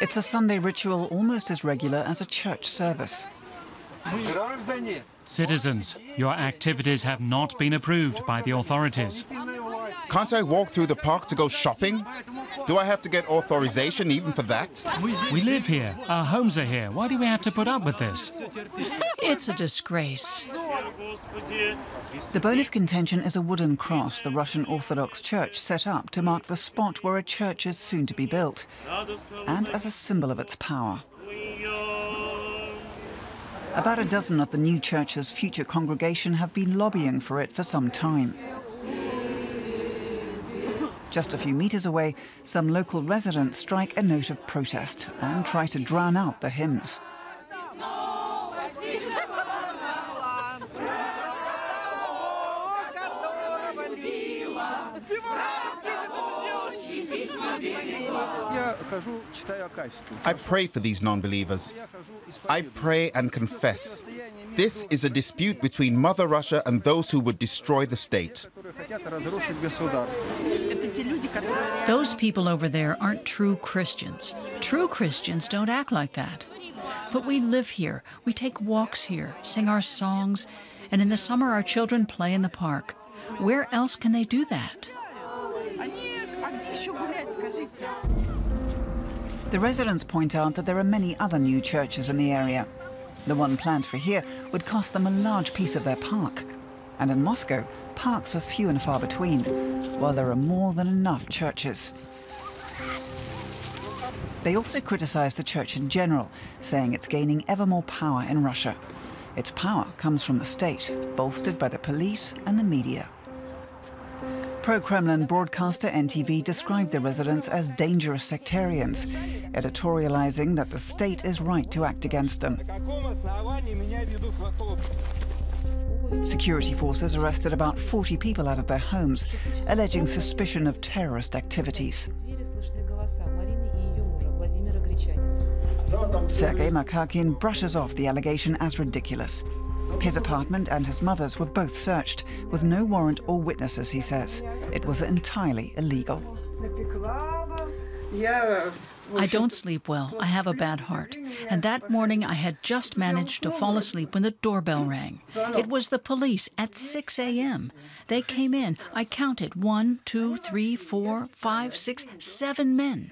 It's a Sunday ritual almost as regular as a church service. Citizens, your activities have not been approved by the authorities. Can't I walk through the park to go shopping? Do I have to get authorization even for that? We live here. Our homes are here. Why do we have to put up with this? It's a disgrace. The bone of contention is a wooden cross the Russian Orthodox Church set up to mark the spot where a church is soon to be built, and as a symbol of its power. About a dozen of the new church's future congregation have been lobbying for it for some time. Just a few metres away, some local residents strike a note of protest and try to drown out the hymns. I pray for these non believers. I pray and confess. This is a dispute between Mother Russia and those who would destroy the state. Those people over there aren't true Christians. True Christians don't act like that. But we live here, we take walks here, sing our songs, and in the summer our children play in the park. Where else can they do that? The residents point out that there are many other new churches in the area. The one planned for here would cost them a large piece of their park. And in Moscow, parks are few and far between, while there are more than enough churches. They also criticize the church in general, saying it's gaining ever more power in Russia. Its power comes from the state, bolstered by the police and the media. Pro Kremlin broadcaster NTV described the residents as dangerous sectarians, editorializing that the state is right to act against them. Security forces arrested about 40 people out of their homes, alleging suspicion of terrorist activities. Sergei Makarkin brushes off the allegation as ridiculous. His apartment and his mother's were both searched, with no warrant or witnesses, he says. It was entirely illegal. I don't sleep well. I have a bad heart. And that morning I had just managed to fall asleep when the doorbell rang. It was the police at 6 a.m. They came in. I counted one, two, three, four, five, six, seven men.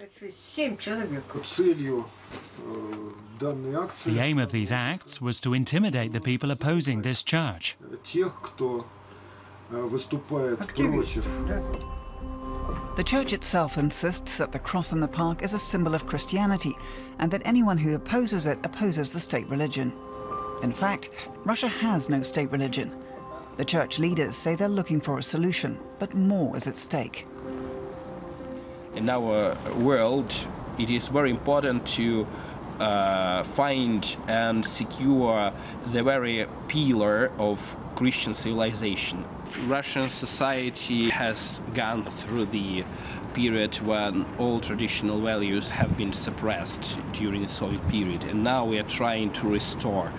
The aim of these acts was to intimidate the people opposing this church. The church itself insists that the cross in the park is a symbol of Christianity and that anyone who opposes it opposes the state religion. In fact, Russia has no state religion. The church leaders say they're looking for a solution, but more is at stake. In our world, it is very important to uh, find and secure the very pillar of Christian civilization. Russian society has gone through the period when all traditional values have been suppressed during the Soviet period, and now we are trying to restore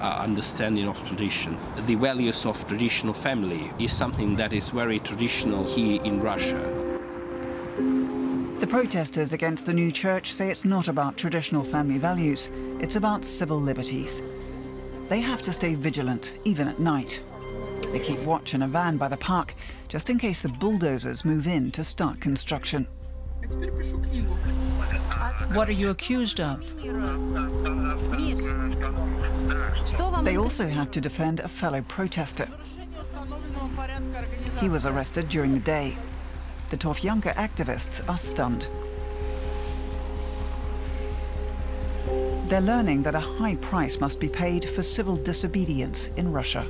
uh, understanding of tradition. The values of traditional family is something that is very traditional here in Russia. Protesters against the new church say it's not about traditional family values, it's about civil liberties. They have to stay vigilant, even at night. They keep watch in a van by the park, just in case the bulldozers move in to start construction. What are you accused of? They also have to defend a fellow protester. He was arrested during the day. The Torfyanka activists are stunned. They're learning that a high price must be paid for civil disobedience in Russia.